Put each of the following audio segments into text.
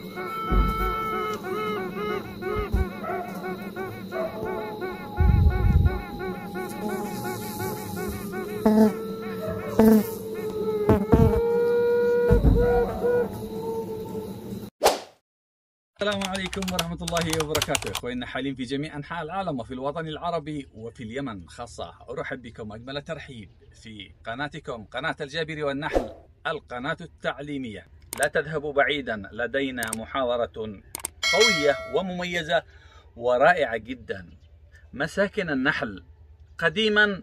السلام عليكم ورحمة الله وبركاته. إخواننا حالين في جميع أنحاء العالم وفي الوطن العربي وفي اليمن خاصة. أرحب بكم أجمل ترحيب في قناتكم قناة الجابر والنحل القناة التعليمية. لا تذهبوا بعيدا لدينا محاضرة قوية ومميزة ورائعة جدا. مساكن النحل قديما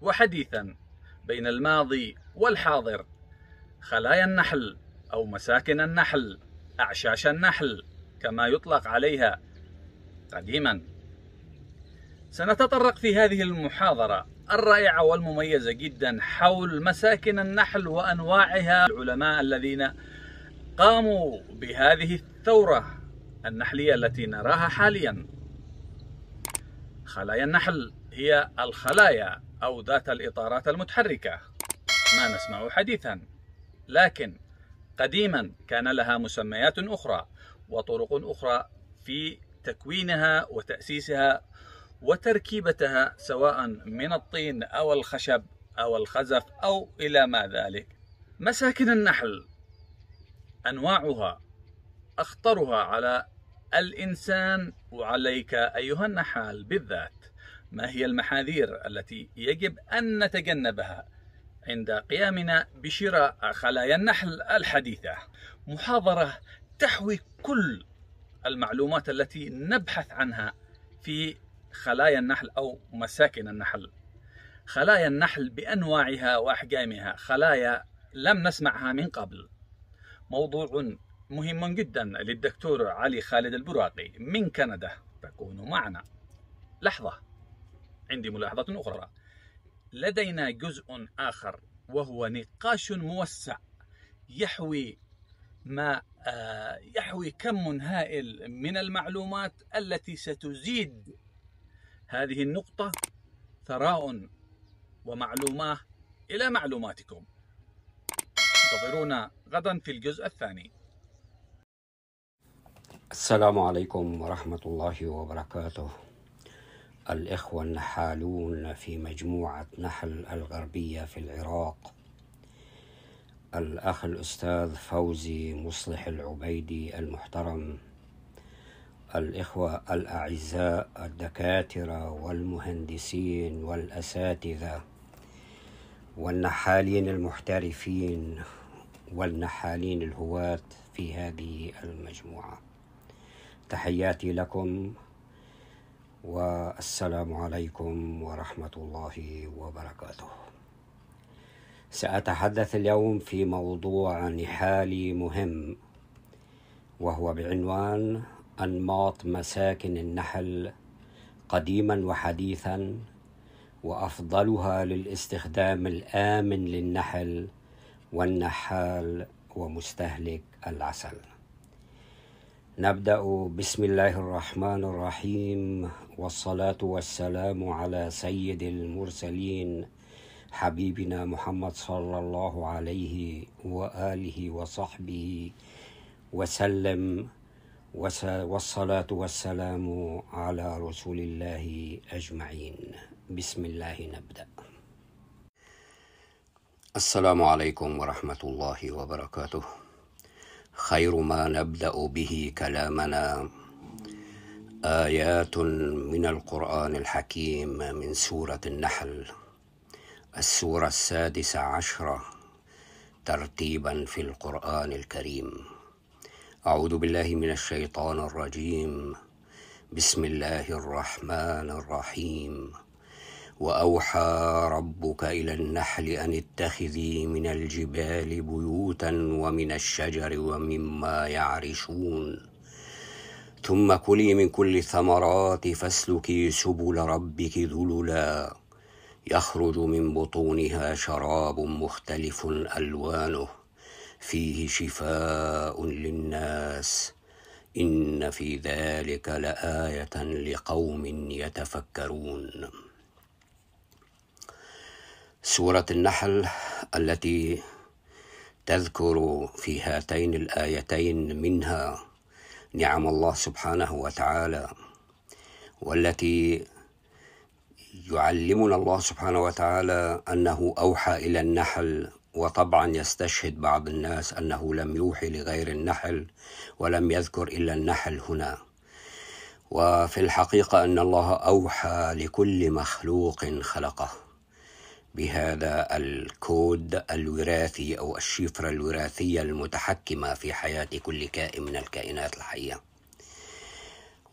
وحديثا بين الماضي والحاضر. خلايا النحل أو مساكن النحل أعشاش النحل كما يطلق عليها قديما. سنتطرق في هذه المحاضرة. الرائعة والمميزة جدا حول مساكن النحل وأنواعها. العلماء الذين قاموا بهذه الثورة النحلية التي نراها حاليا. خلايا النحل هي الخلايا أو ذات الإطارات المتحركة. ما نسمع حديثا لكن قديما كان لها مسميات أخرى وطرق أخرى في تكوينها وتأسيسها وتركيبتها سواء من الطين أو الخشب أو الخزف أو إلى ما ذلك. مساكن النحل. أنواعها. أخطرها على الإنسان وعليك أيها النحال بالذات. ما هي المحاذير التي يجب أن نتجنبها عند قيامنا بشراء خلايا النحل الحديثة؟ محاضرة تحوي كل المعلومات التي نبحث عنها في خلايا النحل أو مساكن النحل. خلايا النحل بأنواعها وأحجامها. خلايا لم نسمعها من قبل. موضوع مهم جدا للدكتور علي خالد البراقي من كندا. تكون معنا. لحظة. عندي ملاحظة أخرى. لدينا جزء آخر وهو نقاش موسع يحوي ما يحوي كم هائل من المعلومات التي ستزيد هذه النقطة ثراء ومعلومة إلى معلوماتكم. انتظرونا غدا في الجزء الثاني. السلام عليكم ورحمة الله وبركاته. الإخوة النحالون في مجموعة نحل الغربية في العراق. الأخ الأستاذ فوزي مصلح العبيدي المحترم. الإخوة الأعزاء الدكاترة والمهندسين والأساتذة والنحالين المحترفين والنحالين الهواة في هذه المجموعة تحياتي لكم والسلام عليكم ورحمة الله وبركاته. سأتحدث اليوم في موضوع نحالي مهم وهو بعنوان أنماط مساكن النحل قديما وحديثا وأفضلها للاستخدام الآمن للنحل والنحال ومستهلك العسل. نبدأ بسم الله الرحمن الرحيم والصلاة والسلام على سيد المرسلين حبيبنا محمد صلى الله عليه وآله وصحبه وسلم والصلاة والسلام على رسول الله أجمعين. بسم الله نبدأ. السلام عليكم ورحمة الله وبركاته. خير ما نبدأ به كلامنا. آيات من القرآن الحكيم من سورة النحل. السورة السادسة عشرة ترتيبا في القرآن الكريم. أعوذ بالله من الشيطان الرجيم. بسم الله الرحمن الرحيم. وأوحى ربك إلى النحل أن اتخذي من الجبال بيوتا ومن الشجر ومما يعرشون. ثم كلي من كل الثمرات فاسلكي سبل ربك ذللا. يخرج من بطونها شراب مختلف ألوانه. فيه شفاء للناس. إن في ذلك لآية لقوم يتفكرون. سورة النحل التي تذكر في هاتين الآيتين منها نعم الله سبحانه وتعالى والتي يعلمنا الله سبحانه وتعالى أنه أوحى إلى النحل وطبعا يستشهد بعض الناس أنه لم يوحي لغير النحل ولم يذكر إلا النحل هنا. وفي الحقيقة أن الله أوحى لكل مخلوق خلقه. بهذا الكود الوراثي أو الشفرة الوراثية المتحكمة في حياة كل كائن من الكائنات الحية.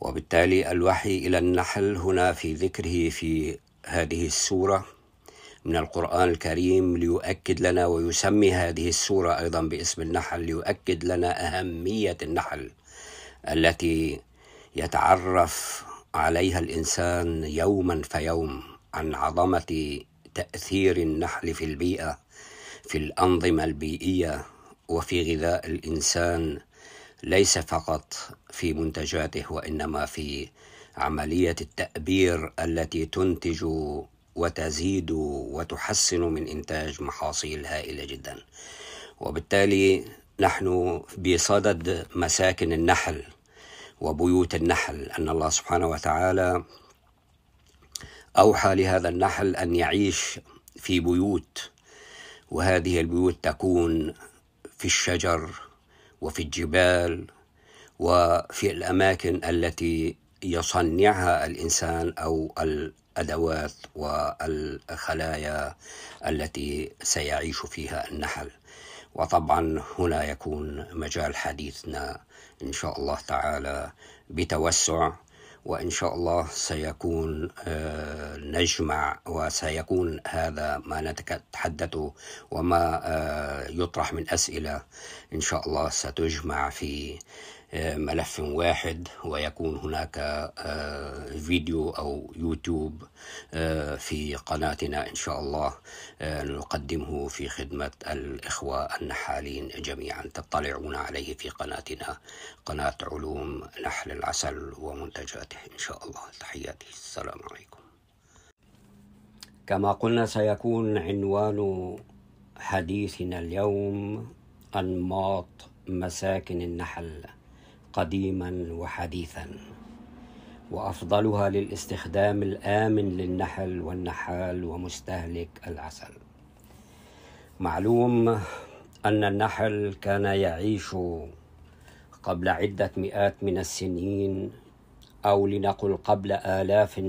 وبالتالي الوحي إلى النحل هنا في ذكره في هذه السورة من القرآن الكريم ليؤكد لنا ويسمي هذه السورة أيضا باسم النحل ليؤكد لنا أهمية النحل التي يتعرف عليها الإنسان يوما فيوم عن عظمة تأثير النحل في البيئة في الأنظمة البيئية وفي غذاء الإنسان ليس فقط في منتجاته وإنما في عملية التأبير التي تنتج وتزيد وتحسن من إنتاج محاصيل هائلة جدا. وبالتالي نحن بصدد مساكن النحل وبيوت النحل أن الله سبحانه وتعالى أوحى لهذا النحل أن يعيش في بيوت وهذه البيوت تكون في الشجر وفي الجبال وفي الأماكن التي يصنعها الإنسان أو الأدوات والخلايا التي سيعيش فيها النحل. وطبعا هنا يكون مجال حديثنا إن شاء الله تعالى بتوسع وإن شاء الله سيكون آه، نجمع وسيكون هذا ما نتحدث وما آه، يطرح من أسئلة إن شاء الله ستجمع في ملف واحد ويكون هناك فيديو أو يوتيوب في قناتنا إن شاء الله نقدمه في خدمة الإخوة النحالين جميعا. تطلعون عليه في قناتنا قناة علوم نحل العسل ومنتجاته إن شاء الله. تحياتي. السلام عليكم. كما قلنا سيكون عنوان حديثنا اليوم أنماط مساكن النحل. قديما وحديثا وأفضلها للاستخدام الآمن للنحل والنحال ومستهلك العسل. معلوم أن النحل كان يعيش قبل عدة مئات من السنين أو لنقل قبل آلاف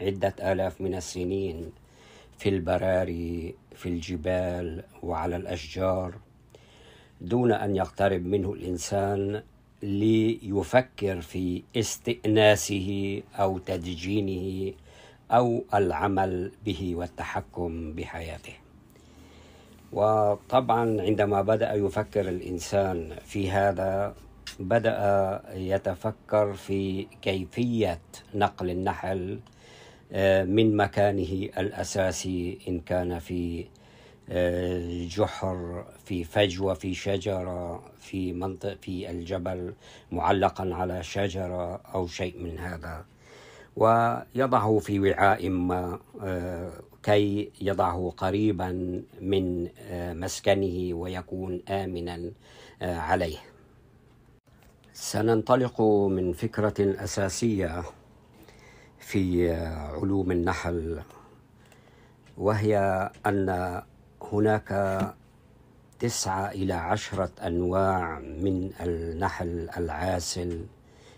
عدة آلاف من السنين في البراري في الجبال وعلى الأشجار دون أن يقترب منه الإنسان ليفكر في استئناسه أو تدجينه أو العمل به والتحكم بحياته. وطبعا عندما بدأ يفكر الإنسان في هذا بدأ يتفكر في كيفية نقل النحل آه، من مكانه الأساسي إن كان في جحر في فجوة في شجرة في منطق في الجبل معلقا على شجرة أو شيء من هذا. ويضعه في وعاء ما آه، كي يضعه قريبا من آه، مسكنه ويكون آمنا آه، عليه. سننطلق من فكرة أساسية في علوم النحل وهي أن هناك تسعة إلى عشرة أنواع من النحل العاسل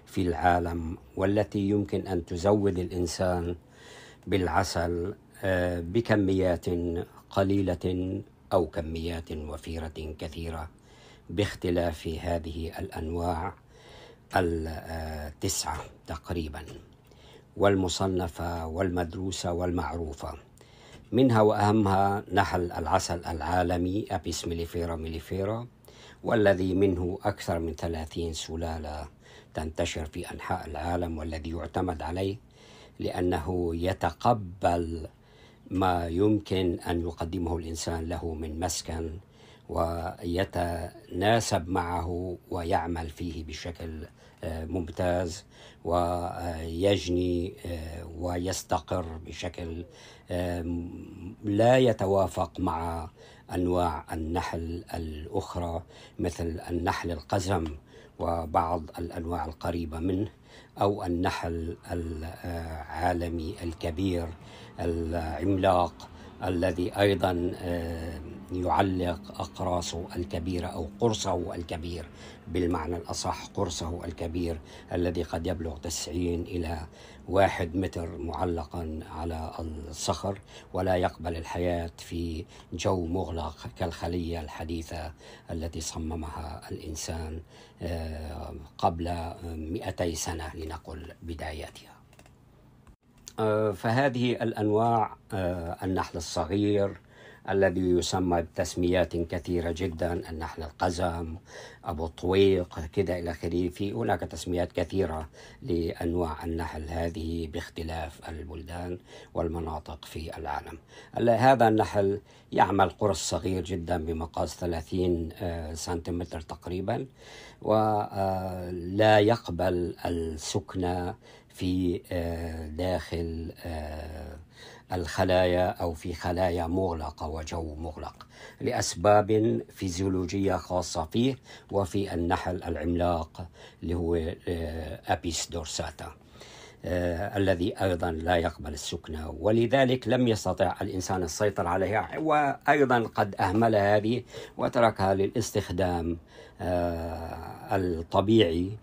في العالم والتي يمكن أن تزود الإنسان بالعسل آه، بكميات قليلة أو كميات وفيرة كثيرة باختلاف هذه الأنواع التسعة تقريبا والمصنفة والمدروسة والمعروفة. منها وأهمها نحل العسل العالمي Apis mellifera mellifera والذي منه أكثر من ثلاثين سلالة تنتشر في أنحاء العالم والذي يعتمد عليه لأنه يتقبل ما يمكن أن يقدمه الإنسان له من مسكن ويتناسب معه ويعمل فيه بشكل ممتاز ويجني آه، ويستقر بشكل آه، لا يتوافق مع أنواع النحل الأخرى مثل النحل القزم وبعض الأنواع القريبة منه أو النحل العالمي الكبير العملاق الذي أيضا آه، يعلق أقراصه الكبيرة أو قرصه الكبير بالمعنى الأصح قرصه الكبير الذي قد يبلغ 90 إلى واحد متر معلقا على الصخر ولا يقبل الحياة في جو مغلق كالخلية الحديثة التي صممها الإنسان آه، قبل 200 سنة لنقل بداياتها. آه، فهذه الأنواع آه، النحل الصغير الذي يسمى بتسميات كثيرة جدا النحل القزم أبو طويق كذا إلى آخره. في هناك تسميات كثيرة لأنواع النحل هذه باختلاف البلدان والمناطق في العالم. هذا النحل يعمل قرص صغير جدا بمقاس 30 آه، سنتيمتر تقريبا ولا يقبل السكنة في آه، داخل آه، الخلايا أو في خلايا مغلقه وجو مغلق لأسباب فيزيولوجية خاصة فيه وفي النحل العملاق اللي هو أبيس دورساتا آه الذي أيضا لا يقبل السكنه ولذلك لم يستطع الإنسان السيطرة عليها وأيضا قد أهمل هذه وتركها للاستخدام آه الطبيعي آه،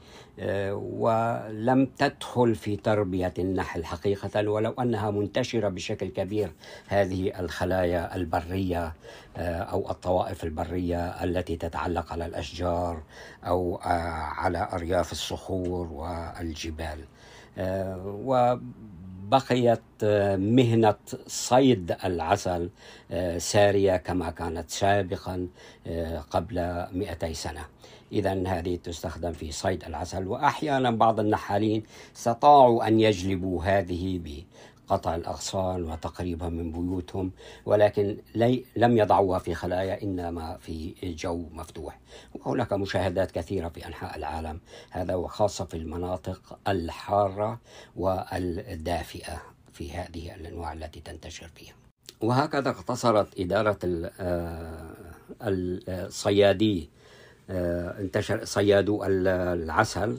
ولم تدخل في تربية النحل حقيقة ولو أنها منتشرة بشكل كبير هذه الخلايا البرية آه، أو الطوائف البرية التي تتعلق على الأشجار أو آه، على أرياف الصخور والجبال. وبقيت مهنة صيد العسل سارية كما كانت سابقا قبل 200 سنة. إذا هذه تستخدم في صيد العسل وأحيانا بعض النحالين استطاعوا أن يجلبوا هذه بقطع الأغصان وتقريبها من بيوتهم ولكن لي لم يضعوها في خلايا إنما في جو مفتوح. وهناك مشاهدات كثيرة في أنحاء العالم هذا وخاصة في المناطق الحارة والدافئة في هذه الأنواع التي تنتشر فيها. وهكذا اقتصرت إدارة آه، آه، انتشر صيادو العسل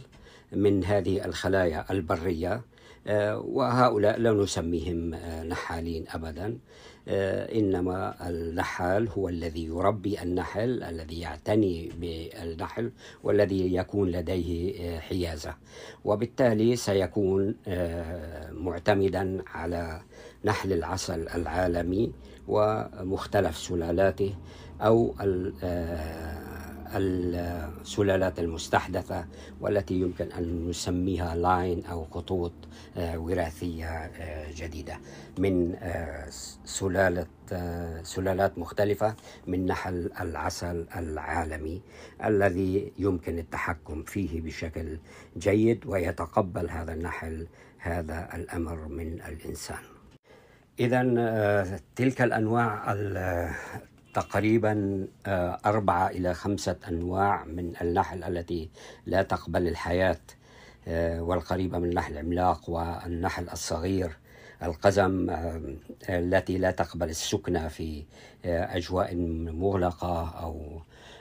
من هذه الخلايا البرية. آه، وهؤلاء لا نسميهم آه، نحالين أبدا. إنما النحال هو الذي يربي النحل الذي يعتني بالنحل والذي يكون لديه حيازة. وبالتالي سيكون معتمدا على نحل العسل العالمي ومختلف سلالاته أو السلالات المستحدثة والتي يمكن أن نسميها لاين أو خطوط آه، وراثية آه، جديدة. من آه، سلالة سلالات مختلفة من نحل العسل العالمي الذي يمكن التحكم فيه بشكل جيد ويتقبل هذا النحل هذا الأمر من الإنسان. إذا تلك الأنواع تقريبا آه، أربعة إلى خمسة أنواع من النحل التي لا تقبل الحياة آه، والقريبة من النحل العملاق والنحل الصغير. القزم آه، التي لا تقبل السكنة في أجواء مغلقة أو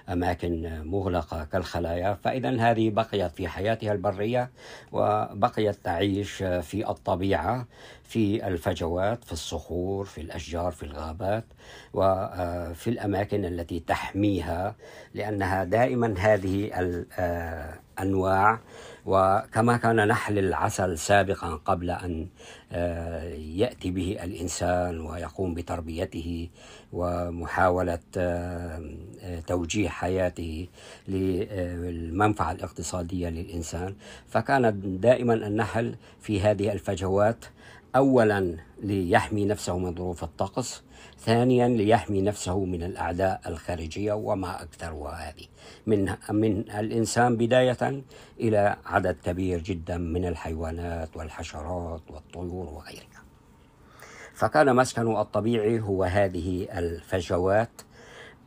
أماكن مغلقة كالخلايا. فإذا هذه بقيت في حياتها البرية وبقيت تعيش في الطبيعة في الفجوات في الصخور في الأشجار في الغابات وفي الأماكن التي تحميها لأنها دائما هذه الأنواع وكما كان نحل العسل سابقا قبل أن آه، يأتي به الإنسان ويقوم بتربيته ومحاولة آه، توجيه حياته للمنفعة الاقتصادية للإنسان. فكان دائما النحل في هذه الفجوات اولا ليحمي نفسه من ظروف الطقس ثانيا ليحمي نفسه من الأعداء الخارجية وما اكثرها هذه من من الإنسان بداية إلى عدد كبير جدا من الحيوانات والحشرات والطيور وغيرها. فكان مسكنه الطبيعي هو هذه الفجوات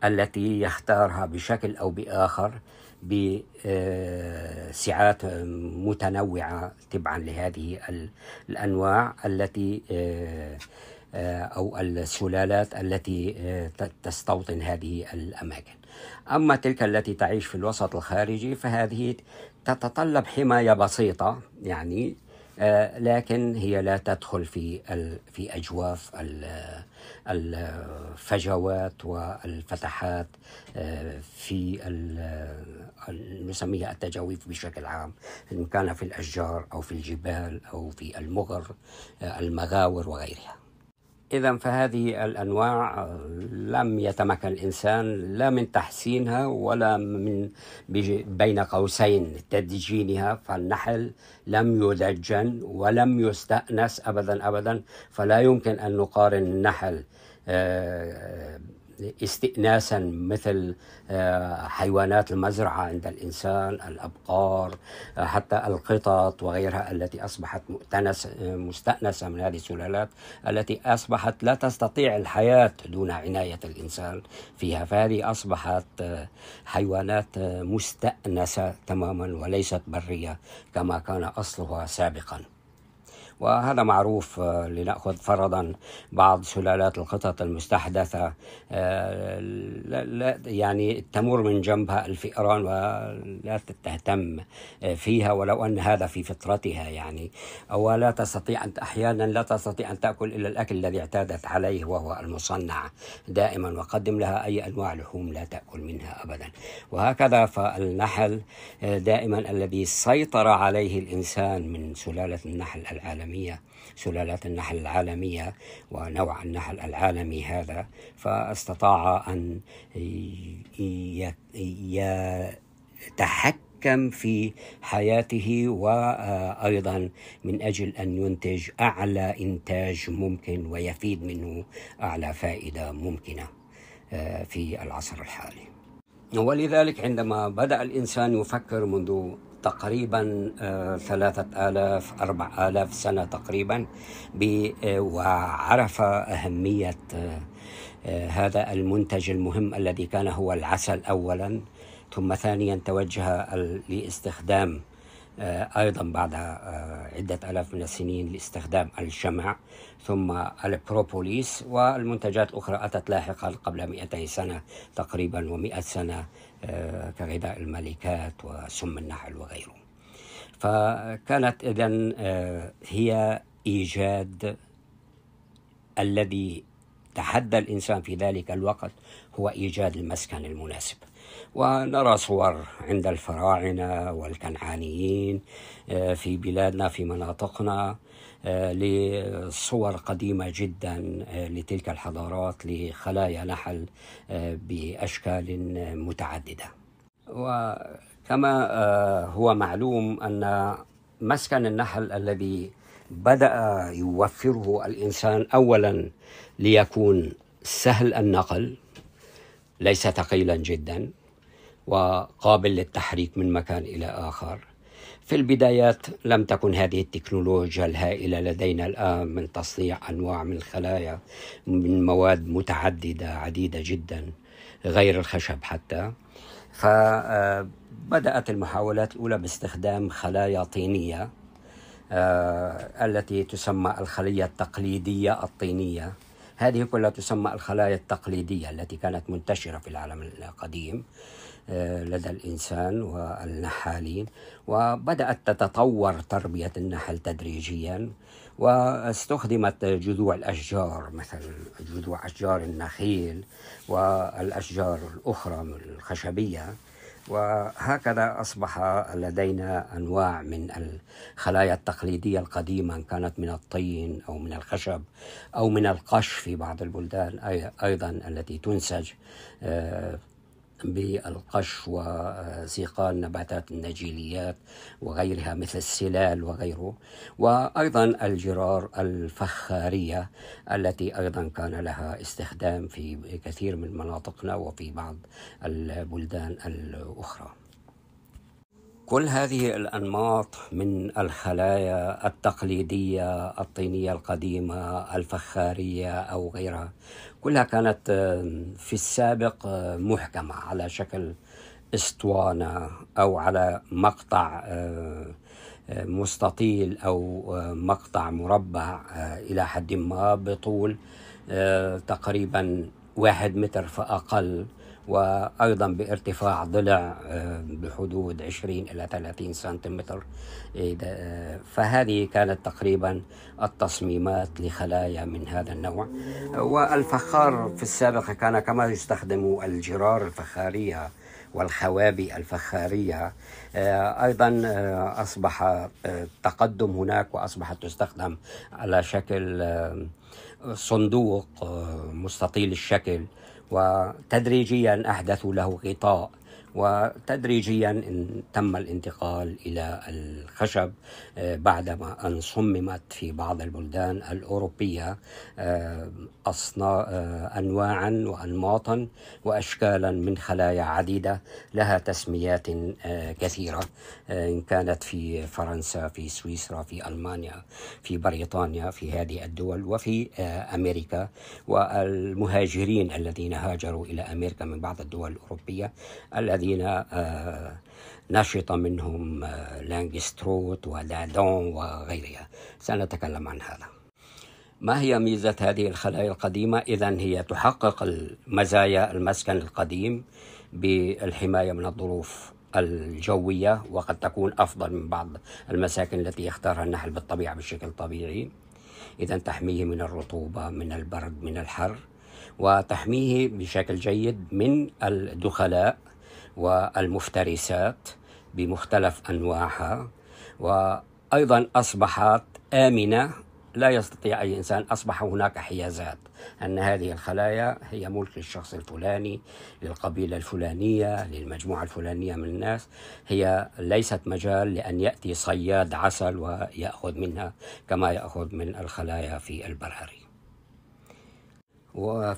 التي يختارها بشكل أو بآخر بسعات متنوعة تبعا لهذه الأنواع التي آه، آه، أو السلالات التي آه، تستوطن هذه الأماكن. أما تلك التي تعيش في الوسط الخارجي فهذه تتطلب حماية بسيطة يعني لكن هي لا تدخل في في أجواف الفجوات والفتحات آه، في نسميها التجاويف بشكل عام. إن كان في الأشجار أو في الجبال أو في المغر آه، المغاور وغيرها. إذا فهذه الأنواع آه، لم يتمكن الإنسان لا من تحسينها ولا من بين قوسين تدجينها فالنحل لم يدجن ولم يستأنس أبدا أبدا فلا يمكن أن نقارن النحل آه، استئناسا مثل آه، حيوانات المزرعة عند الإنسان الأبقار آه، حتى القطط وغيرها التي أصبحت مستأنسة من هذه السلالات التي أصبحت لا تستطيع الحياة دون عناية الإنسان فيها. فهذه أصبحت حيوانات مستأنسة تماما وليست برية كما كان أصلها سابقا. وهذا معروف آه، لنأخذ فرضا بعض سلالات القطط المستحدثة آه، لا يعني تمر من جنبها الفئران ولا تهتم آه، فيها ولو أن هذا في فطرتها يعني. أو لا تستطيع أن أحيانا لا تستطيع أن تأكل إلا الأكل الذي اعتادت عليه وهو المصنع دائما وقدم لها أي أنواع لحوم لا تأكل منها أبدا. وهكذا فالنحل دائما الذي سيطر عليه الإنسان من سلالة النحل العالمي العالمية سلالات النحل العالمية ونوع النحل العالمي هذا. فاستطاع أن يتحكم في حياته وأيضا من أجل أن ينتج أعلى إنتاج ممكن ويفيد منه أعلى فائدة ممكنة آه، في العصر الحالي. ولذلك عندما بدأ الإنسان يفكر منذ تقريبا آه، ثلاثة آلاف أربع آلاف سنة تقريبا آه، وعرف أهمية آه، هذا المنتج المهم الذي كان هو العسل أولا. ثم ثانيا توجه لاستخدام أيضا بعد عدة آلاف من السنين لاستخدام الشمع. ثم البروبوليس والمنتجات الأخرى أتت لاحقا قبل 200 سنة تقريبا و100 سنة كغذاء الملكات وسم النحل وغيره. فكانت إذن آه، هي إيجاد الذي تحدى الإنسان في ذلك الوقت هو إيجاد المسكن المناسب. ونرى صور عند الفراعنة والكنعانيين آه، في بلادنا في مناطقنا. آه، لصور قديمة جدا آه، لتلك الحضارات لخلايا نحل بأشكال متعددة. وكما هو معلوم أن مسكن النحل الذي بدأ يوفره الإنسان أولا ليكون سهل النقل ليس ثقيلا جدا وقابل للتحريك من مكان إلى آخر. في البدايات لم تكن هذه التكنولوجيا الهائلة لدينا الآن من تصنيع أنواع من الخلايا من مواد متعددة عديدة جدا غير الخشب حتى. فبدأت المحاولات الأولى باستخدام خلايا طينية آه، التي تسمى الخلية التقليدية الطينية. هذه كلها تسمى الخلايا التقليدية التي كانت منتشرة في العالم القديم. لدى الإنسان والنحالين وبدأت تتطور تربية النحل تدريجيا واستخدمت جذوع الأشجار مثل جذوع أشجار النخيل والأشجار الأخرى الخشبية. وهكذا أصبح لدينا أنواع من الخلايا التقليدية القديمة إن كانت من الطين أو من الخشب أو من القش في بعض البلدان أيضا التي تنسج آه، بالقش وسيقان النباتات النجيليات وغيرها مثل السلال وغيره. وأيضا الجرار الفخارية التي أيضا كان لها استخدام في كثير من مناطقنا وفي بعض البلدان الأخرى. كل هذه الأنماط من الخلايا التقليدية الطينية القديمة الفخارية أو غيرها كلها كانت في السابق محكمة على شكل اسطوانة أو على مقطع مستطيل أو مقطع مربع إلى حد ما بطول تقريبا واحد متر فأقل. وأيضا بارتفاع ضلع آه، بحدود 20 إلى 30 سنتيمتر. فهذه كانت تقريبا التصميمات لخلايا من هذا النوع. والفخار في السابق كان كما يستخدم الجرار الفخارية والخوابي الفخارية. آه، أيضا آه، أصبح تقدم هناك وأصبحت تستخدم على شكل صندوق مستطيل الشكل. وتدريجيا أحدثوا له غطاء. وتدريجيا تم الانتقال إلى الخشب آه، بعدما أن صممت في بعض البلدان الأوروبية آه، آه، أنواعا وأنماطا وأشكالا من خلايا عديدة لها تسميات كثيرة إن كانت في فرنسا في سويسرا في ألمانيا في بريطانيا في هذه الدول وفي أمريكا. والمهاجرين الذين هاجروا إلى أمريكا من بعض الدول الأوروبية الذين آه، نشط منهم آه، لانجستروت ودادون وغيرها. سنتكلم عن هذا. ما هي ميزة هذه الخلايا القديمة؟ إذا هي تحقق المزايا المسكن القديم بالحماية من الظروف الجوية وقد تكون أفضل من بعض المساكن التي يختارها النحل بالطبيعة بشكل طبيعي. إذا تحميه من الرطوبة من البرد من الحر وتحميه بشكل جيد من الدخلاء. والمفترسات بمختلف أنواعها وأيضا أصبحت آمنة. لا يستطيع أي إنسان أصبح هناك حيازات. أن هذه الخلايا هي ملك للشخص الفلاني للقبيلة الفلانية للمجموعة الفلانية من الناس. هي ليست مجال لأن يأتي صياد عسل ويأخذ منها كما يأخذ من الخلايا في البراري.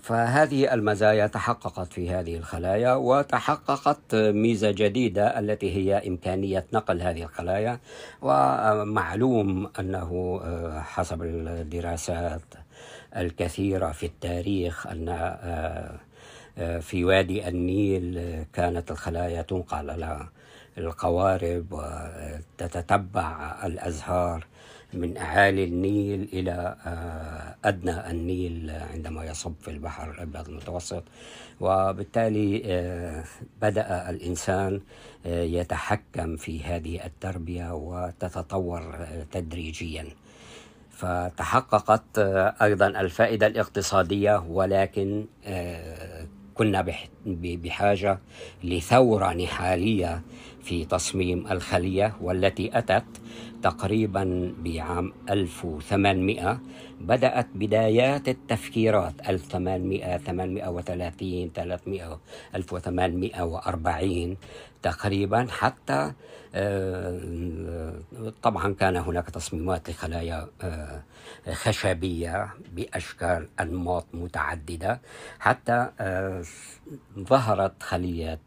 فهذه المزايا تحققت في هذه الخلايا وتحققت ميزة جديدة التي هي إمكانية نقل هذه الخلايا. ومعلوم أنه آه، حسب الدراسات الكثيرة في التاريخ أن آه، آه، في وادي النيل كانت الخلايا تنقل على القوارب وتتتبع الأزهار. من أعالي النيل إلى آه، أدنى النيل عندما يصب في البحر الأبيض المتوسط. وبالتالي آه، بدأ الإنسان آه، يتحكم في هذه التربية وتتطور تدريجيا. فتحققت أيضا الفائدة الاقتصادية ولكن كنا بحاجة لثورة نحالية في تصميم الخلية والتي أتت تقريبا بعام 1800 بدأت بدايات التفكيرات 1800 830 300 1840 تقريبا حتى آه، طبعا كان هناك تصميمات لخلايا آه، خشبية بأشكال أنماط متعددة حتى آه، ظهرت خلية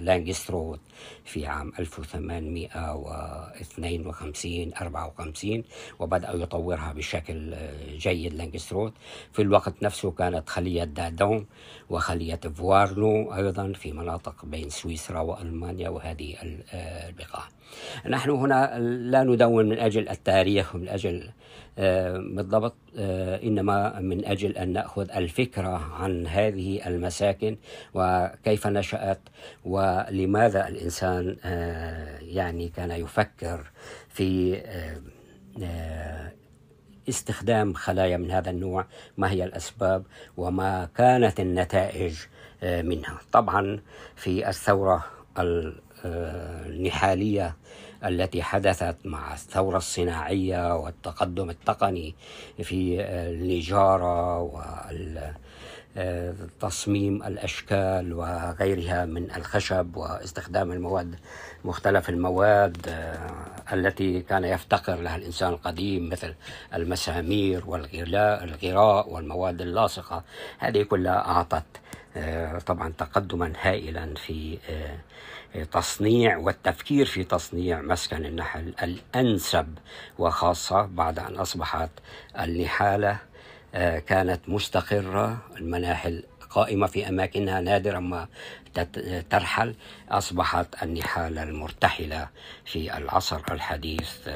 لانجستروت في عام 1852 54 وبدأ يطورها بشكل جيد لانجستروت. في الوقت نفسه كانت خلية دادون وخلية فوارنو أيضا في مناطق بين سويسرا وألمانيا وهذه البقاع. نحن هنا لا ندون من أجل التاريخ ومن أجل آه، بالضبط. آه، إنما من أجل أن نأخذ الفكرة عن هذه المساكن وكيف نشأت ولماذا الإنسان آه، يعني كان يفكر في استخدام خلايا من هذا النوع ما هي الأسباب وما كانت النتائج منها. طبعا في الثورة النحالية التي حدثت مع الثورة الصناعية والتقدم التقني في النجارة وتصميم الأشكال وغيرها من الخشب واستخدام المواد مختلف المواد التي كان يفتقر لها الإنسان القديم مثل المسامير والغلاء الغراء والمواد اللاصقة. هذه كلها أعطت طبعا تقدما هائلا في تصنيع والتفكير في تصنيع مسكن النحل الأنسب وخاصة بعد أن أصبحت النحالة كانت مستقرة المناحل قائمة في أماكنها نادرا ما ترحل أصبحت النحالة المرتحلة في العصر الحديث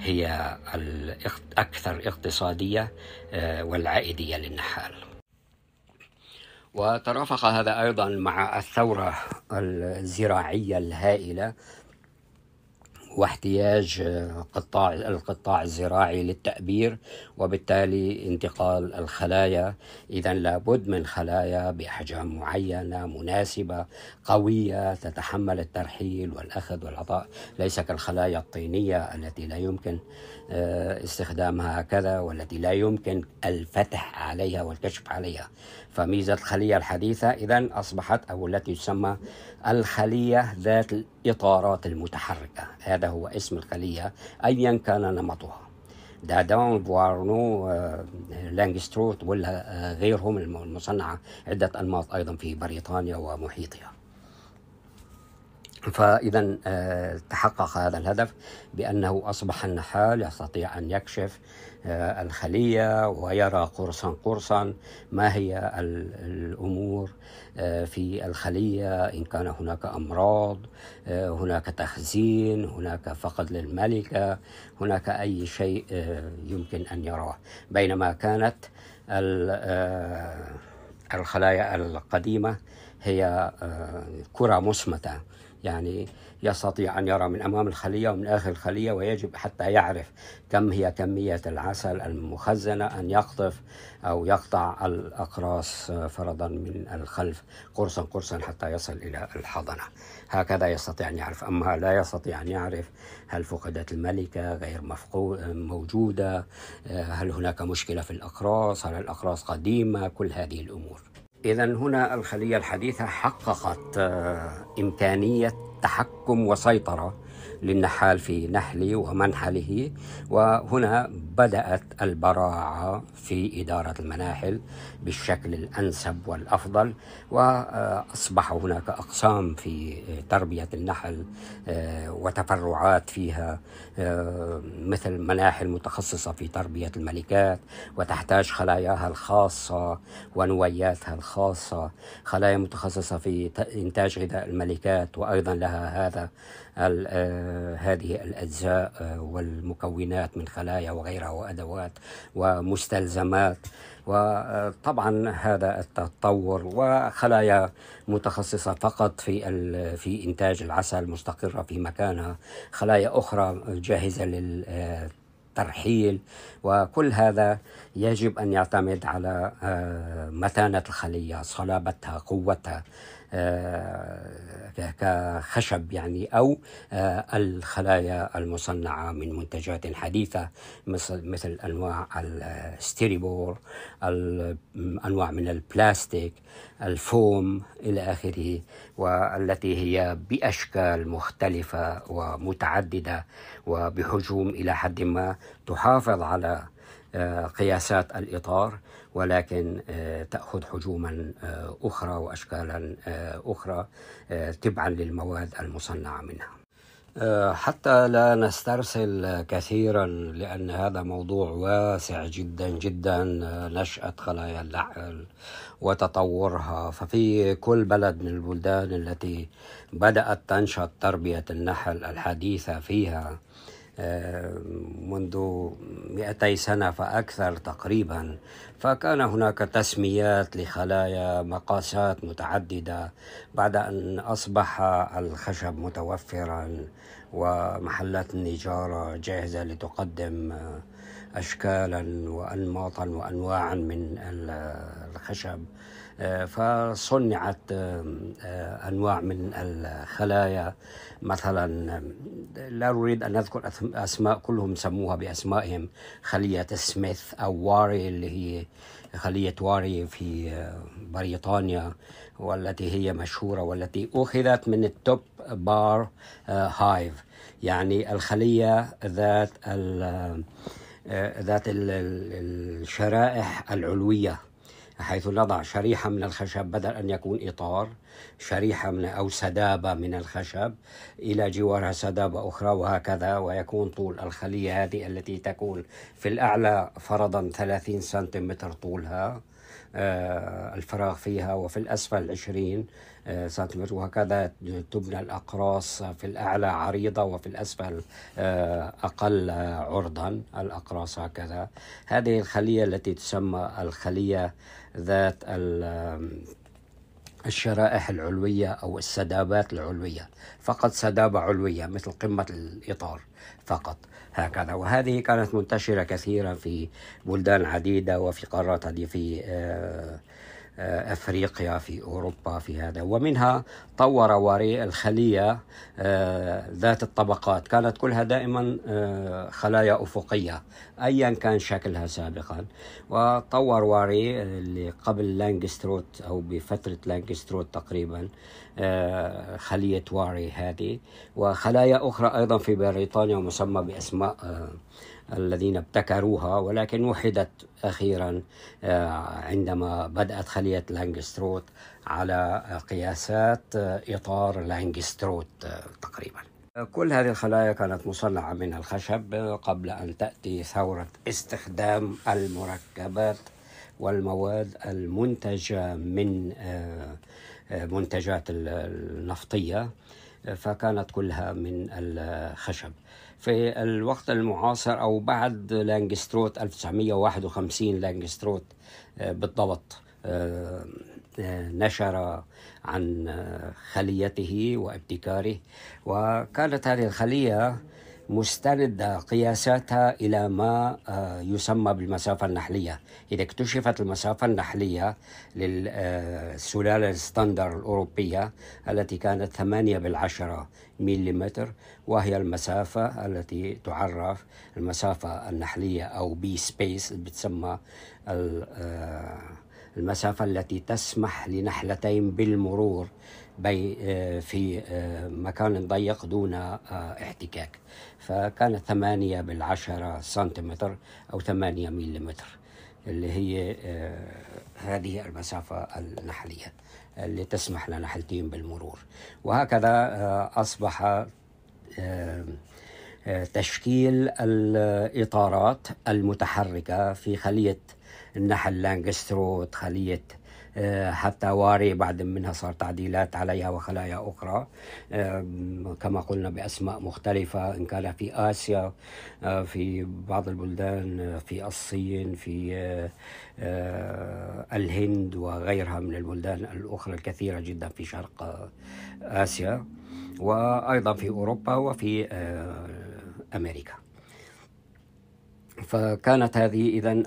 هي الأكثر اقتصادية والعائدية للنحال. وترافق هذا أيضا مع الثورة الزراعية الهائلة واحتياج قطاع القطاع الزراعي للتأبير وبالتالي انتقال الخلايا. إذا لابد من خلايا بأحجام معينة مناسبة قوية تتحمل الترحيل والأخذ والعطاء. ليس كالخلايا الطينية التي لا يمكن آه، استخدامها هكذا والتي لا يمكن الفتح عليها والكشف عليها. فميزة الخلية الحديثة إذا أصبحت أو التي تسمى الخلية ذات الإطارات المتحركة. هذا هو اسم الخلية أيا كان نمطها. دادون بوارنو آه، لانجستروت ولا آه، غيرهم المصنعة عدة أنماط أيضا في بريطانيا ومحيطها. فإذا آه، تحقق هذا الهدف بأنه أصبح النحال يستطيع أن يكشف آه، الخلية ويرى قرصا قرصا ما هي الأمور آه، في الخلية. إن كان هناك أمراض هناك تخزين هناك فقد للملكة هناك أي شيء يمكن أن يراه بينما كانت الخلايا القديمة هي كرة مصمتة. يعني يستطيع أن يرى من أمام الخلية ومن آخر الخلية ويجب حتى يعرف كم هي كمية العسل المخزنة أن يقطف أو يقطع الأقراص فرضا من الخلف قرصا قرصا حتى يصل إلى الحضنة. هكذا يستطيع أن يعرف. أما لا يستطيع أن يعرف هل فقدت الملكة غير موجودة هل هناك مشكلة في الأقراص هل الأقراص قديمة كل هذه الأمور. إذا هنا الخلية الحديثة حققت آه، إمكانية تحكم وسيطرة للنحال في نحله ومنحله. وهنا بدأت البراعة في إدارة المناحل بالشكل الأنسب والأفضل وأصبح هناك أقسام في تربية النحل آه، وتفرعات فيها آه، مثل مناحل متخصصة في تربية الملكات وتحتاج خلاياها الخاصة ونوياتها الخاصة خلايا متخصصة في إنتاج غذاء الملكات وأيضا لها هذا آه، هذه الأجزاء والمكونات من خلايا وغيرها. وأدوات ومستلزمات. وطبعا هذا التطور وخلايا متخصصة فقط في في إنتاج العسل مستقرة في مكانها. خلايا أخرى جاهزة للترحيل. وكل هذا يجب أن يعتمد على آه، متانة الخلية صلابتها قوتها. كخشب يعني أو آه، الخلايا المصنعة من منتجات حديثة مثل مثل أنواع الستيريبور أنواع من البلاستيك الفوم إلى آخره والتي هي بأشكال مختلفة ومتعددة وبحجوم إلى حد ما تحافظ على آه، قياسات الإطار. ولكن آه، تأخذ حجوما آه، أخرى وأشكالا أخرى تبعا للمواد المصنعة منها. حتى لا نسترسل كثيرا لأن هذا موضوع واسع جدا جدا نشأة خلايا اللحل وتطورها. ففي كل بلد من البلدان التي بدأت تنشط تربية النحل الحديثة فيها منذ 200 سنة فأكثر تقريبا. فكان هناك تسميات لخلايا مقاسات متعددة بعد أن أصبح الخشب متوفرا ومحلات النجارة جاهزة لتقدم أشكالا وأنماطا وأنواعا من الخشب. فصنعت أنواع من الخلايا. مثلا لا أريد أن أذكر أسماء كلهم سموها بأسمائهم. خلية سميث أو واري اللي هي خلية واري في بريطانيا والتي هي مشهورة والتي أخذت من ال top bar hive. يعني الخلية ذات ذات الشرائح العلوية. حيث نضع شريحة من الخشب بدل أن يكون إطار شريحة من أو سدابة من الخشب إلى جوارها سدابة أخرى وهكذا ويكون طول الخلية هذه التي تكون في الأعلى فرضا 30 سنتيمتر طولها آه، الفراغ فيها وفي الأسفل 20 آه، سنتيمتر. وهكذا تبنى الأقراص في الأعلى عريضة وفي الأسفل آه، أقل عرضا الأقراص هكذا. هذه الخلية التي تسمى الخلية ذات الشرائح العلوية أو السدابات العلوية. فقط سدابة علوية مثل قمة الإطار فقط. هكذا. وهذه كانت منتشرة كثيرا في بلدان عديدة وفي قارات عديدة في آه أفريقيا في أوروبا في هذا. ومنها طور واري الخلية آه، ذات الطبقات. كانت كلها دائما آه، خلايا أفقية ايا كان شكلها سابقا. وطور واري اللي قبل لانجستروت أو بفترة لانجستروت تقريبا خلية واري هذه. وخلايا أخرى أيضا في بريطانيا مسمى بأسماء الذين ابتكروها ولكن وحدت أخيرا آه، عندما بدأت خلية لانجستروت على قياسات آه، إطار لانجستروت آه، تقريبا. كل هذه الخلايا كانت مصنعة من الخشب قبل أن تأتي ثورة استخدام المركبات والمواد المنتجة من منتجات النفطية فكانت كلها من الخشب. في الوقت المعاصر أو بعد لانجستروت 1951 لانجستروت آه، بالضبط آه، آه، نشر عن خليته وابتكاره. وكانت هذه الخلية مستند قياساتها إلى ما آه، يسمى بالمسافة النحلية. إذا اكتشفت المسافة النحلية للسلالة الستاندر الأوروبية التي كانت ثمانية بالعشرة مليمتر وهي المسافة التي تعرف المسافة النحلية أو bee space بتسمى آه، المسافة التي تسمح لنحلتين بالمرور آه، في مكان ضيق دون احتكاك. فكانت ثمانية بالعشرة سنتيمتر أو ثمانية مليمتر اللي هي آه هذه المسافة النحلية اللي تسمح لنحلتين بالمرور. وهكذا آه أصبح آه, آه، تشكيل الإطارات المتحركة في خلية النحل لانجستروت خلية آه، حتى واري بعد منها صار تعديلات عليها وخلايا أخرى. كما قلنا بأسماء مختلفة إن كان في آسيا آه، في بعض البلدان آه، في الصين في الهند وغيرها من البلدان الأخرى الكثيرة جدا في شرق آسيا وأيضا في أوروبا وفي أمريكا. فكانت هذه إذا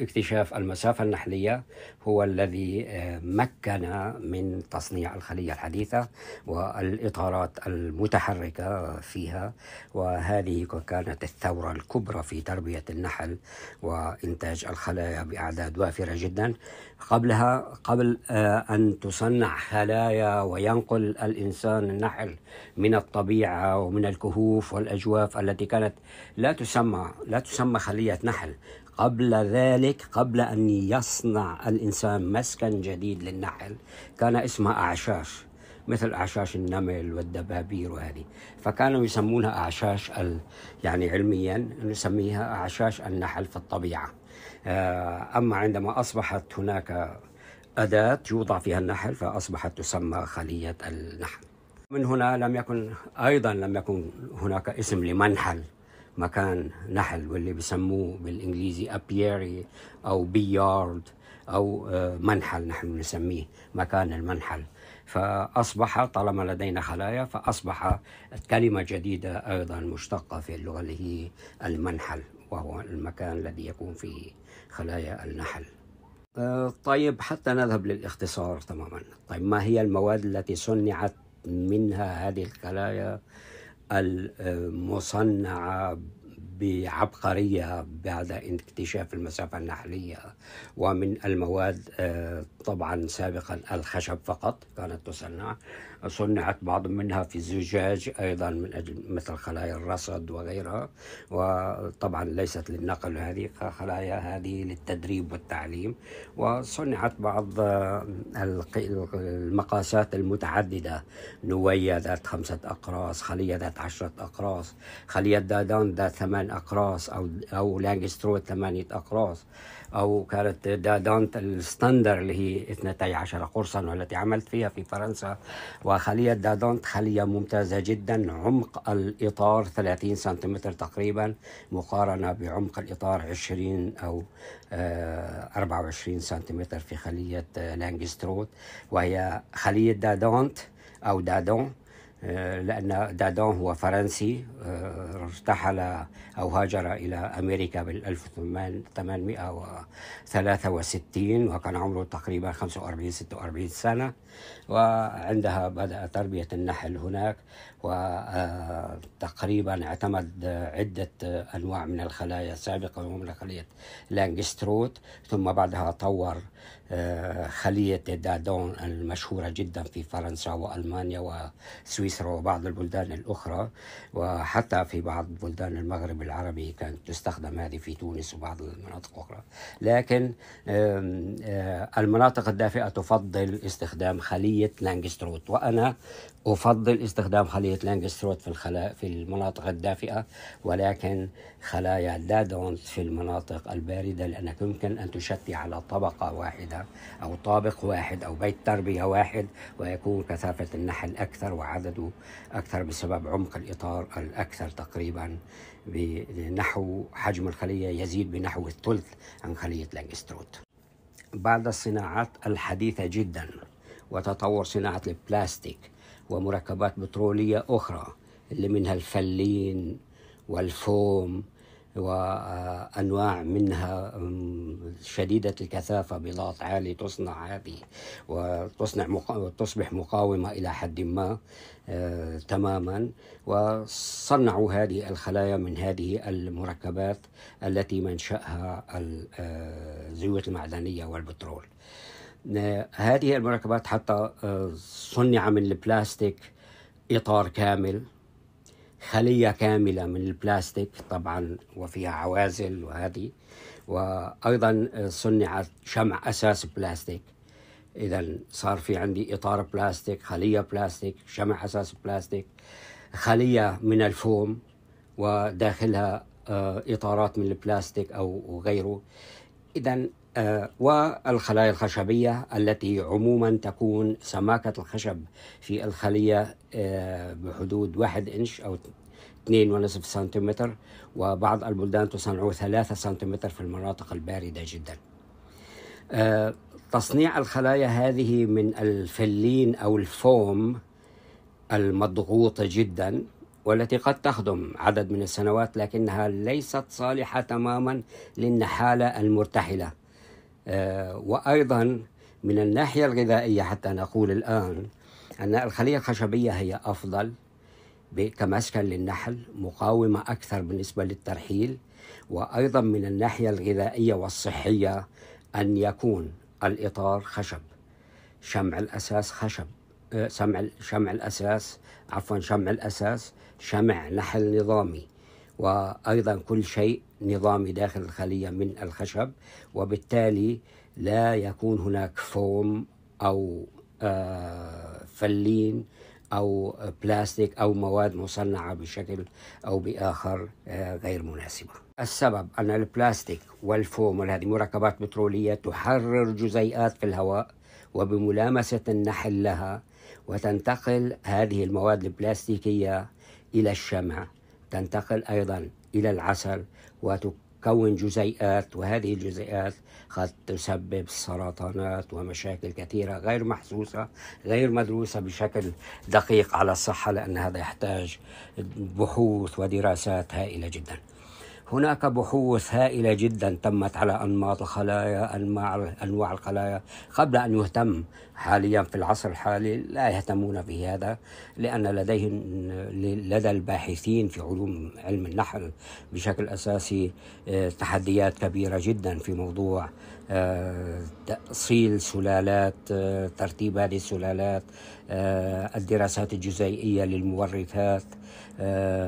اكتشاف المسافة النحلية هو الذي آه، مكن من تصنيع الخلية الحديثة والإطارات المتحركة فيها وهذه كانت الثورة الكبرى في تربية النحل وإنتاج الخلايا بأعداد وافرة جدا. قبلها قبل آه، أن تصنع خلايا وينقل الإنسان النحل من الطبيعة ومن الكهوف والأجواف التي كانت لا تسمى لا تسمى خلية نحل قبل ذلك قبل أن يصنع الإنسان مسكن جديد للنحل كان اسمها أعشاش مثل أعشاش النمل والدبابير وهذه فكانوا يسمونها أعشاش. يعني علميا نسميها أعشاش النحل في الطبيعة أما عندما أصبحت هناك أداة يوضع فيها النحل فأصبحت تسمى خلية النحل. من هنا لم يكن أيضا لم يكن هناك اسم لمنحل مكان نحل واللي بسموه بالإنجليزي أبياري أو بيارد أو آه، منحل نحن نسميه مكان المنحل. فأصبح طالما لدينا خلايا فأصبح كلمة جديدة أيضا مشتقة في اللغة اللي هي المنحل وهو المكان الذي يكون فيه خلايا النحل. آه، طيب حتى نذهب للاختصار تماما. طيب ما هي المواد التي صنعت منها هذه الخلايا المصنعة بعبقرية بعد اكتشاف المسافة النحلية؟ ومن المواد آه، طبعا سابقا الخشب فقط كانت تصنع. صنعت بعض منها في الزجاج أيضا من أجل مثل خلايا الرصد وغيرها. وطبعا ليست للنقل هذه خلايا هذه للتدريب والتعليم. وصنعت بعض المقاسات المتعددة. نوية ذات خمسة أقراص خلية ذات عشرة أقراص خلية دادان ذات ثمان أقراص أو أو لانجستروت ثمانية أقراص. أو كانت دادانت ال standard اللي هي 12 قرصا والتي عملت فيها في فرنسا. وخلية دادانت خلية ممتازة جدا عمق الإطار 30 سنتيمتر تقريبا مقارنة بعمق الإطار 20 أو 24 آه، سنتيمتر في خلية لانجستروت. وهي خلية دادونت أو دادون آه، لأن دادون هو فرنسي آه، ارتحل أو هاجر إلى أمريكا بال 1863 وكان عمره تقريبا 45 46 سنة. وعندها بدأ تربية النحل هناك وتقريبا اعتمد عدة أنواع من الخلايا السابقة ومن خلية لانجستروت ثم بعدها طور آه، خلية دادون المشهورة جدا في فرنسا وألمانيا وسويسرا وبعض البلدان الأخرى. وحتى في بعض بلدان المغرب العربي كانت تستخدم هذه في تونس وبعض المناطق الأخرى لكن آه، المناطق الدافئة تفضل استخدام خلية لانجستروت. وأنا أفضل استخدام خلية لانجستروت في الخلايا في المناطق الدافئة ولكن خلايا دادونت في المناطق الباردة لأنك يمكن أن تشتي على طبقة واحدة أو طابق واحد أو بيت تربية واحد ويكون كثافة النحل أكثر وعدده أكثر بسبب عمق الإطار الأكثر تقريبا بنحو حجم الخلية يزيد بنحو الثلث عن خلية لانجستروت. بعد الصناعات الحديثة جدا وتطور صناعة البلاستيك ومركبات بترولية أخرى اللي منها الفلين والفوم وأنواع منها شديدة الكثافة بضغط عالي تصنع هذه وتصنع وتصبح مقاومة إلى حد ما آه تماما. وصنعوا هذه الخلايا من هذه المركبات التي منشأها الزيوت المعدنية والبترول. هذه المركبات حتى آه، صنع من البلاستيك إطار كامل خلية كاملة من البلاستيك طبعا وفيها عوازل وهذه. وأيضا آه، صنعت شمع أساس بلاستيك. إذا صار في عندي إطار بلاستيك خلية بلاستيك شمع أساس بلاستيك خلية من الفوم وداخلها آه، إطارات من البلاستيك أو غيره. إذا والخلايا الخشبية التي عموما تكون سماكة الخشب في الخلية آه، بحدود واحد إنش أو اثنين ونصف سنتيمتر وبعض البلدان تصنع ثلاثة سنتيمتر في المناطق الباردة جدا. آه، تصنيع الخلايا هذه من الفلين أو الفوم المضغوطة جدا والتي قد تخدم عدد من السنوات لكنها ليست صالحة تماما للنحالة المرتحلة. آه، وأيضا من الناحية الغذائية حتى نقول الآن أن الخلية الخشبية هي أفضل كمسكن للنحل مقاومة أكثر بالنسبة للترحيل وأيضا من الناحية الغذائية والصحية أن يكون الإطار خشب شمع الأساس خشب آه، شمع الأساس عفوا شمع الأساس شمع نحل نظامي. وأيضا كل شيء نظامي داخل الخلية من الخشب وبالتالي لا يكون هناك فوم أو آه، فلين أو بلاستيك أو مواد مصنعة بشكل أو بآخر آه، غير مناسبة. السبب أن البلاستيك والفوم وهذه مركبات بترولية تحرر جزيئات في الهواء وبملامسة النحل لها وتنتقل هذه المواد البلاستيكية إلى الشمع. تنتقل أيضا إلى العسل وتكون جزيئات وهذه الجزيئات قد تسبب سرطانات ومشاكل كثيرة غير محسوسة غير مدروسة بشكل دقيق على الصحة لأن هذا يحتاج بحوث ودراسات هائلة جدا. هناك بحوث هائلة جدا تمت على أنماط الخلايا أنواع الخلايا قبل أن يهتم حاليا في العصر الحالي لا يهتمون بهذا لأن لديهم لدى الباحثين في علوم علم النحل بشكل أساسي آه، تحديات كبيرة جدا في موضوع آه، تأصيل سلالات آه، ترتيب هذه السلالات الدراسات الجزيئية للمورثات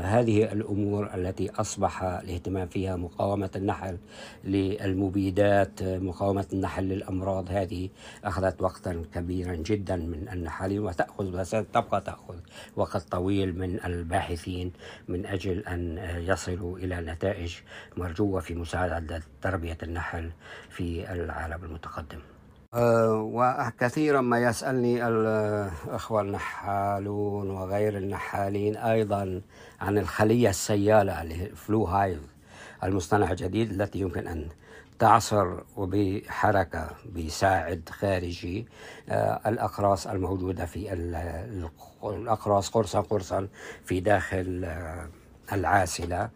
هذه الأمور التي أصبح الاهتمام فيها مقاومة النحل للمبيدات مقاومة النحل للأمراض. هذه أخذت وقتا كبيرا جدا من النحالين وتأخذ تبقى تأخذ وقت طويل من الباحثين من أجل أن يصلوا إلى نتائج مرجوة في مساعدة تربية النحل في العالم المتقدم. أه، وكثيرا ما يسألني الأخوة النحالون وغير النحالين أيضا عن الخلية السيالة ال flow hive المصطنع الجديد التي يمكن أن تعصر وبحركة بيساعد خارجي أه، الأقراص الموجودة في الأقراص قرصا قرصا في داخل أه، العاسلة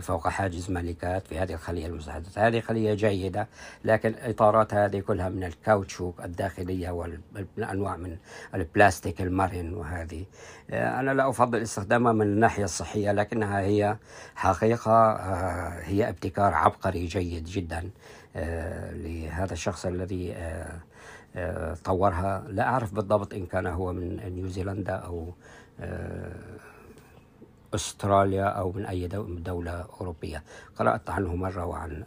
فوق حاجز ملكات في هذه الخلية المستحدثة. هذه خلية جيدة لكن الإطارات هذه كلها من الكاوتشوك الداخلية والأنواع من البلاستيك المرن وهذه. آه، أنا لا أفضل استخدامها من الناحية الصحية لكنها هي حقيقة آه، هي ابتكار عبقري جيد جدا آه، لهذا الشخص الذي طورها. لا أعرف بالضبط إن كان هو من نيوزيلندا أو أستراليا أو من أي دولة أوروبية. قرأت عنه مرة وعن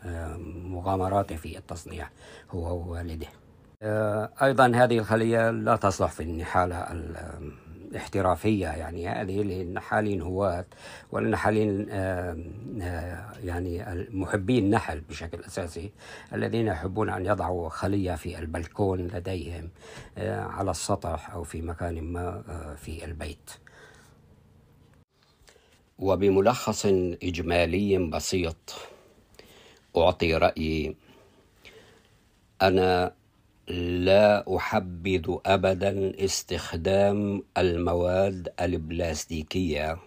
مغامراته في التصنيع هو ووالده. آه، أيضا هذه الخلية لا تصلح في النحالة الاحترافية يعني هذه للنحالين هواة والنحالين يعني محبي النحل بشكل أساسي. الذين يحبون أن يضعوا خلية في البلكون لديهم آه، على السطح أو في مكان ما آه، في البيت. وبملخص إجمالي بسيط أعطي رأيي. أنا لا أحبذ أبدا استخدام المواد البلاستيكية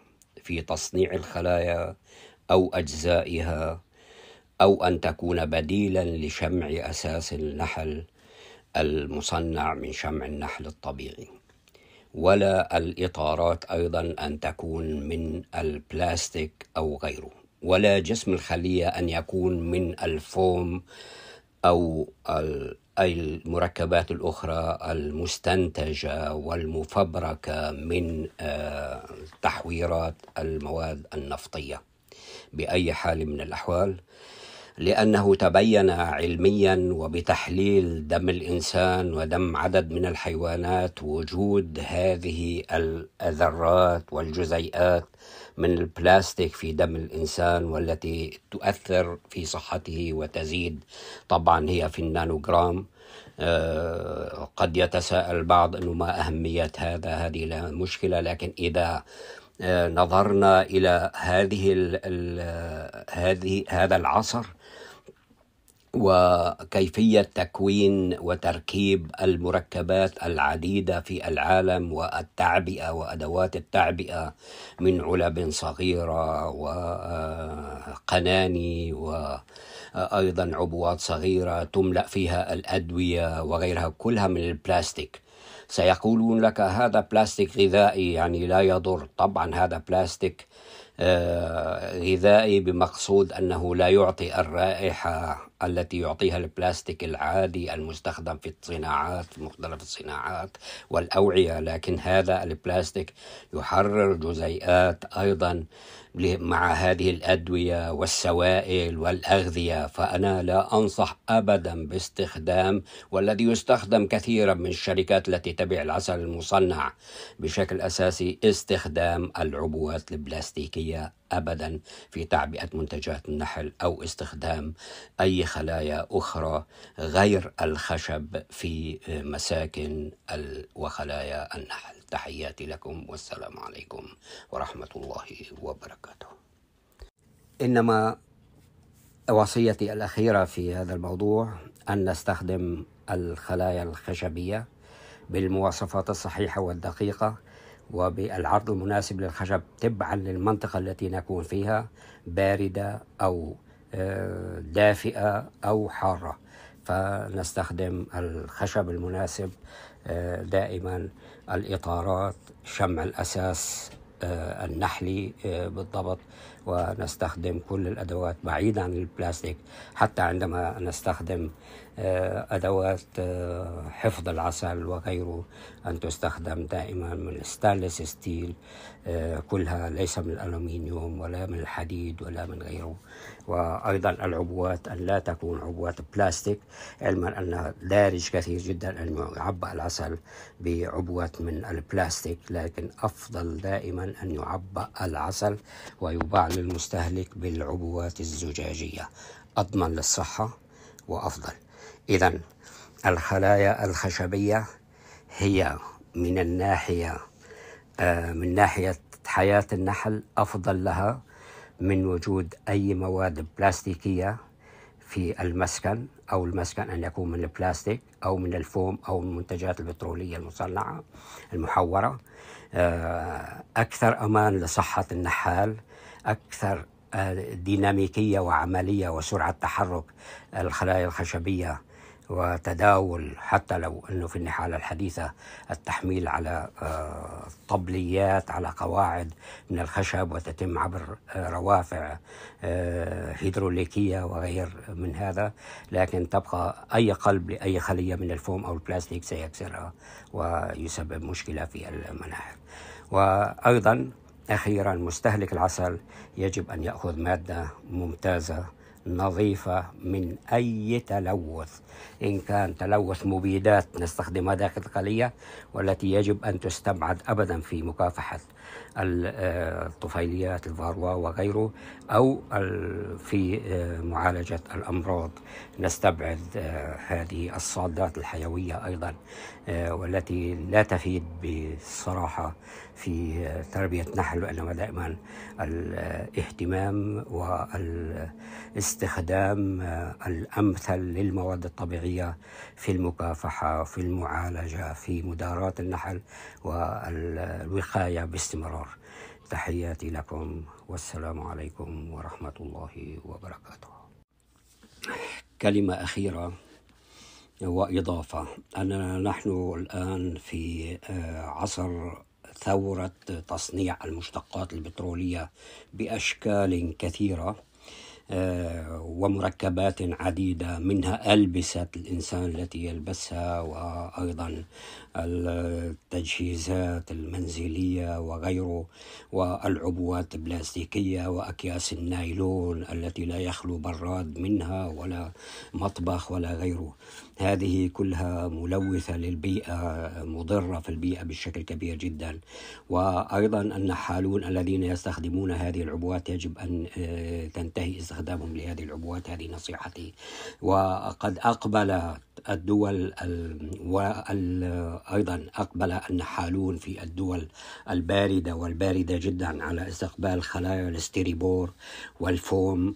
في تصنيع الخلايا أو أجزائها أو أن تكون بديلا لشمع أساس النحل المصنع من شمع النحل الطبيعي. ولا الإطارات أيضا أن تكون من البلاستيك أو غيره ولا جسم الخلية أن يكون من الفوم أو المركبات الأخرى المستنتجة والمفبركة من آه، تحويرات المواد النفطية. بأي حال من الأحوال لأنه تبين علميا وبتحليل دم الإنسان ودم عدد من الحيوانات وجود هذه الذرات والجزيئات من البلاستيك في دم الإنسان والتي تؤثر في صحته وتزيد. طبعا هي في النانوغرام. آه، قد يتساءل البعض إنه ما أهمية هذا هذه لا مشكلة لكن إذا آه، نظرنا إلى هذه هذه هذا العصر وكيفية تكوين وتركيب المركبات العديدة في العالم والتعبئة وأدوات التعبئة من علب صغيرة وقناني وأيضا عبوات صغيرة تملأ فيها الأدوية وغيرها كلها من البلاستيك. سيقولون لك هذا بلاستيك غذائي يعني لا يضر. طبعا هذا بلاستيك آه، غذائي بمقصود أنه لا يعطي الرائحة التي يعطيها البلاستيك العادي المستخدم في الصناعات في مختلف الصناعات والأوعية لكن هذا البلاستيك يحرر جزيئات أيضا مع هذه الأدوية والسوائل والأغذية فأنا لا أنصح ابدا باستخدام والذي يستخدم كثيرا من الشركات التي تبيع العسل المصنع. بشكل أساسي استخدام العبوات البلاستيكية ابدا في تعبئة منتجات النحل أو استخدام أي خلايا أخرى غير الخشب في مساكن وخلايا النحل. تحياتي لكم والسلام عليكم ورحمة الله وبركاته. إنما وصيتي الأخيرة في هذا الموضوع أن نستخدم الخلايا الخشبية بالمواصفات الصحيحة والدقيقة وبالعرض المناسب للخشب تبعا للمنطقة التي نكون فيها باردة أو آه، دافئة أو حارة. فنستخدم الخشب المناسب آه، دائما الإطارات شمع الأساس آه، النحلي بالضبط ونستخدم كل الأدوات بعيدا عن البلاستيك. حتى عندما نستخدم آه، أدوات آه، حفظ العسل وغيره أن تستخدم دائما من ال stainless steel آه، كلها ليس من الألومنيوم ولا من الحديد ولا من غيره. وأيضا العبوات أن لا تكون عبوات بلاستيك علما أن دارج كثير جدا أن يعبأ العسل بعبوات من البلاستيك لكن أفضل دائما أن يعبأ العسل ويباع للمستهلك بالعبوات الزجاجية. أضمن للصحة وأفضل. إذا الخلايا الخشبية هي من الناحية آه، من ناحية حياة النحل أفضل لها من وجود أي مواد بلاستيكية في المسكن أو المسكن أن يكون من البلاستيك أو من الفوم أو من المنتجات البترولية المصنعة المحورة. آه، أكثر أمان لصحة النحال أكثر آه، ديناميكية وعملية وسرعة تحرك الخلايا الخشبية وتداول حتى لو أنه في النحالة الحديثة التحميل على آه، طبليات على قواعد من الخشب وتتم عبر آه، روافع آه، هيدروليكية وغير من هذا لكن تبقى أي قلب لأي خلية من الفوم أو البلاستيك سيكسرها ويسبب مشكلة في المناحل وأيضا أخيرا مستهلك العسل يجب أن يأخذ مادة ممتازة نظيفة من أي تلوث إن كان تلوث مبيدات نستخدمها داخل الخلية والتي يجب أن تستبعد أبدا في مكافحة الطفيليات الفاروا وغيره أو في معالجة الأمراض. نستبعد هذه الصادات الحيوية أيضا والتي لا تفيد بصراحة في تربية نحل وإنما دائما الاهتمام والاستخدام الأمثل للمواد الطبيعية في المكافحة في المعالجة في مداراة النحل والوقاية باستمرار. تحياتي لكم. والسلام عليكم ورحمة الله وبركاته. كلمة أخيرة وإضافة. أننا نحن الآن في عصر ثورة تصنيع المشتقات البترولية بأشكال كثيرة. ومركبات عديدة منها ألبسة الإنسان التي يلبسها وأيضا التجهيزات المنزلية وغيره والعبوات البلاستيكية وأكياس النايلون التي لا يخلو براد منها ولا مطبخ ولا غيره. هذه كلها ملوثة للبيئة مضرة في البيئة بشكل كبير جدا. وأيضا النحالون الذين يستخدمون هذه العبوات يجب أن آه، تنتهي استخدامهم لهذه العبوات هذه نصيحتي. وقد أقبل الدول وأيضا أقبل النحالون في الدول الباردة والباردة جدا على استقبال خلايا الاستريبور والفوم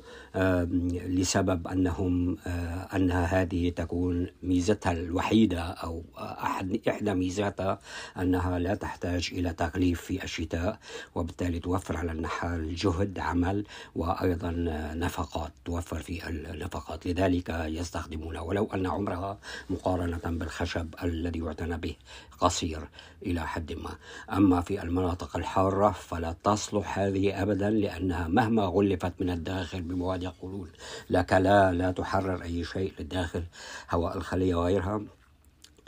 لسبب أنهم آه، أنها هذه تكون ميزتها الوحيدة أو أحد إحدى ميزاتها أنها لا تحتاج إلى تغليف في الشتاء وبالتالي توفر على النحال جهد عمل وأيضا نفقات توفر في النفقات لذلك يستخدمونها ولو أن عمرها مقارنة بالخشب الذي يعتنى به قصير إلى حد ما. أما في المناطق الحارة فلا تصلح هذه أبدا لأنها مهما غلفت من الداخل بمواد يقولون لك لا لا تحرر أي شيء للداخل هواء الخلية وغيرها.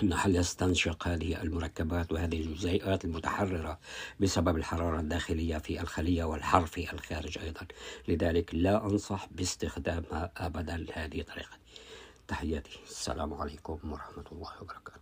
النحل يستنشق هذه المركبات وهذه الجزيئات المتحررة بسبب الحرارة الداخلية في الخلية والحر في الخارج أيضا. لذلك لا أنصح باستخدامها أبدا هذه الطريقة. تحياتي. السلام عليكم ورحمة الله وبركاته.